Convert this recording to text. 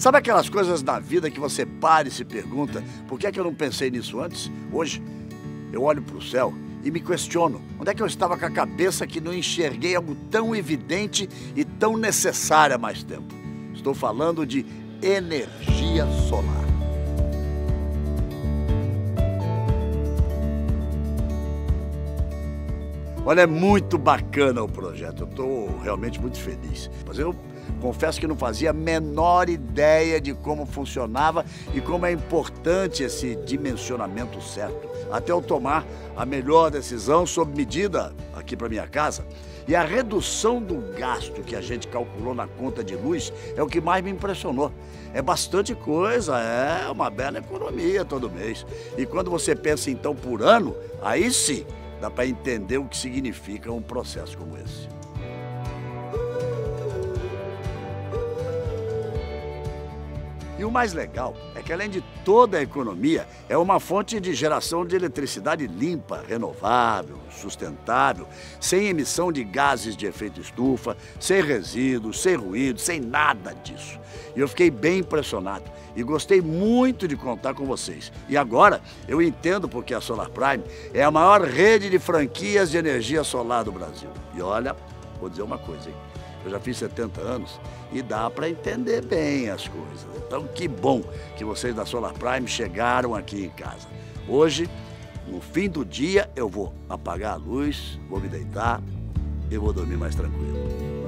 Sabe aquelas coisas na vida que você para e se pergunta por que é que eu não pensei nisso antes? Hoje, eu olho para o céu e me questiono onde é que eu estava com a cabeça que não enxerguei algo tão evidente e tão necessário há mais tempo. Estou falando de energia solar. Olha, é muito bacana o projeto. Eu estou realmente muito feliz. Mas eu Confesso que não fazia a menor ideia de como funcionava e como é importante esse dimensionamento certo. Até eu tomar a melhor decisão sob medida aqui para minha casa. E a redução do gasto que a gente calculou na conta de luz é o que mais me impressionou. É bastante coisa, é uma bela economia todo mês. E quando você pensa então por ano, aí sim dá para entender o que significa um processo como esse. E o mais legal é que, além de toda a economia, é uma fonte de geração de eletricidade limpa, renovável, sustentável, sem emissão de gases de efeito estufa, sem resíduos, sem ruído, sem nada disso. E eu fiquei bem impressionado e gostei muito de contar com vocês. E agora eu entendo porque a Solar Prime é a maior rede de franquias de energia solar do Brasil. E olha, vou dizer uma coisa, hein? Eu já fiz 70 anos e dá para entender bem as coisas. Então, que bom que vocês da Solar Prime chegaram aqui em casa. Hoje, no fim do dia, eu vou apagar a luz, vou me deitar e vou dormir mais tranquilo.